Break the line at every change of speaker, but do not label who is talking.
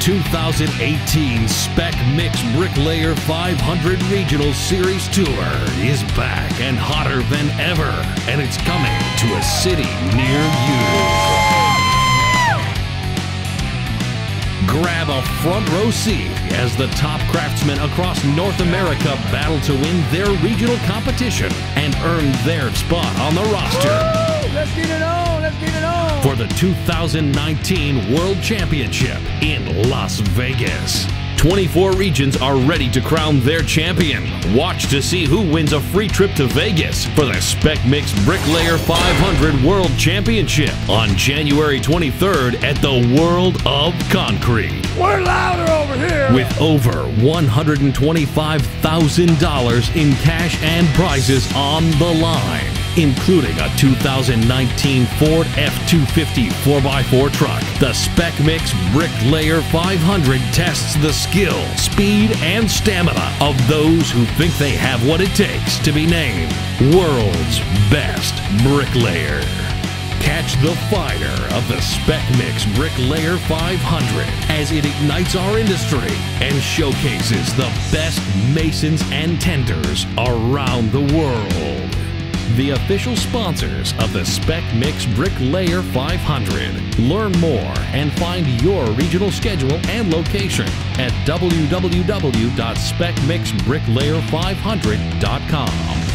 2018 Spec Mix Bricklayer 500 Regional Series Tour is back and hotter than ever, and it's coming to a city near you. Grab a front row seat as the top craftsmen across North America battle to win their regional competition and earn their spot on the roster.
Woo! Let's get it on. Let's get it on.
for the 2019 World Championship in Las Vegas. 24 regions are ready to crown their champion. Watch to see who wins a free trip to Vegas for the Spec Mix Bricklayer 500 World Championship on January 23rd at the World of Concrete.
We're louder over here.
With over $125,000 in cash and prizes on the line, including a 2019 Ford F-250 4x4 truck. The Spec Mix Bricklayer 500 tests the skill, speed, and stamina of those who think they have what it takes to be named World's Best Bricklayer. Catch the fire of the Spec Mix Bricklayer 500 as it ignites our industry and showcases the best masons and tenders around the world. The official sponsors of the Spec Mix Bricklayer 500. Learn more and find your regional schedule and location at www.specmixbricklayer500.com.